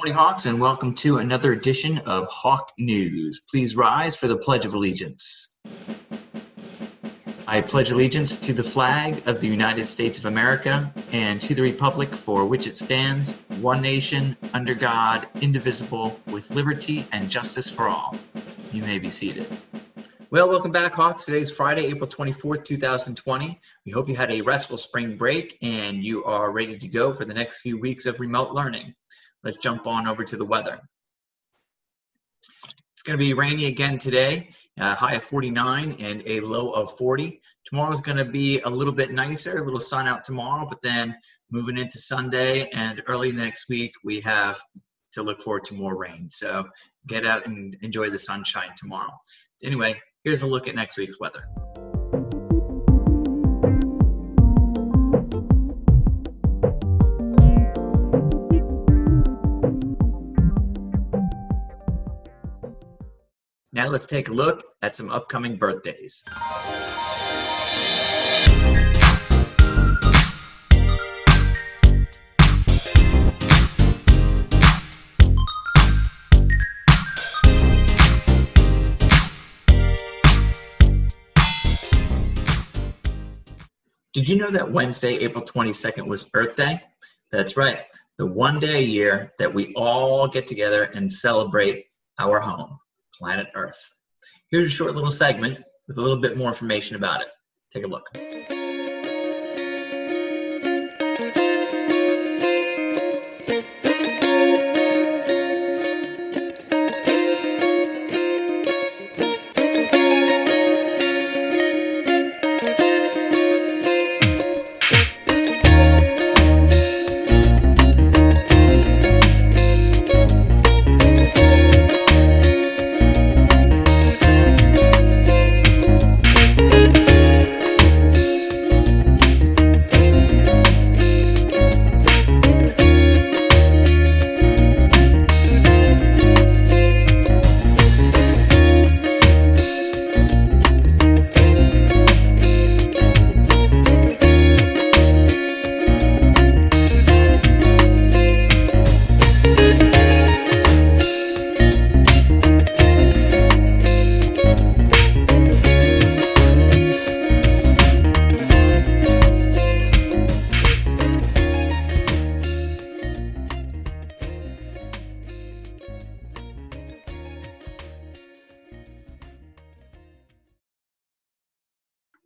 Morning, Hawks, and welcome to another edition of Hawk News. Please rise for the Pledge of Allegiance. I pledge allegiance to the flag of the United States of America and to the republic for which it stands, one nation, under God, indivisible, with liberty and justice for all. You may be seated. Well, welcome back, Hawks. Today's Friday, April 24th, 2020. We hope you had a restful spring break and you are ready to go for the next few weeks of remote learning. Let's jump on over to the weather. It's going to be rainy again today, high of 49 and a low of 40. Tomorrow is going to be a little bit nicer, a little sun out tomorrow, but then moving into Sunday and early next week, we have to look forward to more rain. So get out and enjoy the sunshine tomorrow. Anyway, here's a look at next week's weather. Now let's take a look at some upcoming birthdays. Did you know that Wednesday, April 22nd was Earth Day? That's right, the one day a year that we all get together and celebrate our home planet Earth. Here's a short little segment with a little bit more information about it. Take a look.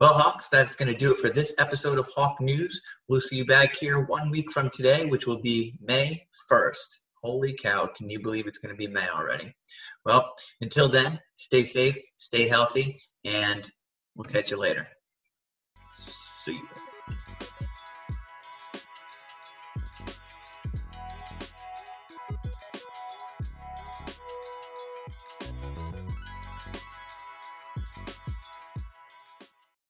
Well, Hawks, that's going to do it for this episode of Hawk News. We'll see you back here one week from today, which will be May 1st. Holy cow, can you believe it's going to be May already? Well, until then, stay safe, stay healthy, and we'll catch you later. See you.